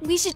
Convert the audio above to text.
We should